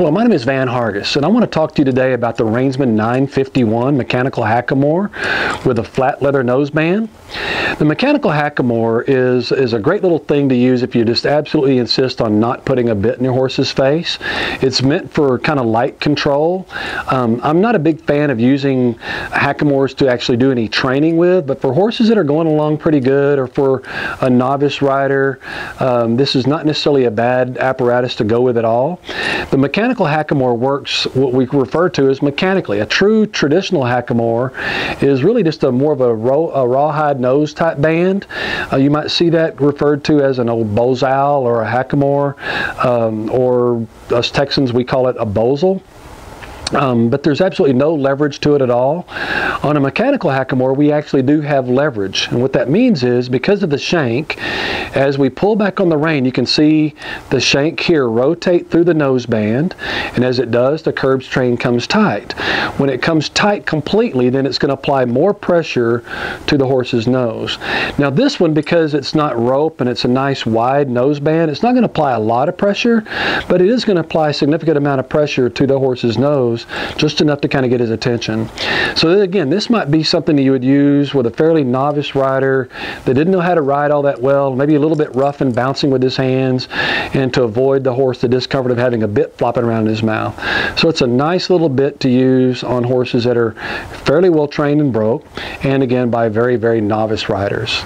Hello, my name is Van Hargis, and I want to talk to you today about the Reinsman 951 mechanical hackamore with a flat leather noseband. The mechanical hackamore is, is a great little thing to use if you just absolutely insist on not putting a bit in your horse's face. It's meant for kind of light control. Um, I'm not a big fan of using hackamores to actually do any training with, but for horses that are going along pretty good or for a novice rider, um, this is not necessarily a bad apparatus to go with at all. The mechanical hackamore works what we refer to as mechanically. A true traditional hackamore is really just a more of a, a rawhide nose type band. Uh, you might see that referred to as an old bosal or a hackamore, um, or us Texans we call it a bosal. Um, but there's absolutely no leverage to it at all. On a mechanical hackamore, we actually do have leverage. And what that means is because of the shank, as we pull back on the rein, you can see the shank here rotate through the noseband. And as it does, the curb train comes tight. When it comes tight completely, then it's going to apply more pressure to the horse's nose. Now this one, because it's not rope and it's a nice wide noseband, it's not going to apply a lot of pressure, but it is going to apply a significant amount of pressure to the horse's nose just enough to kind of get his attention. So again, this might be something that you would use with a fairly novice rider that didn't know how to ride all that well, maybe a little bit rough and bouncing with his hands, and to avoid the horse the discomfort of having a bit flopping around in his mouth. So it's a nice little bit to use on horses that are fairly well trained and broke, and again by very, very novice riders.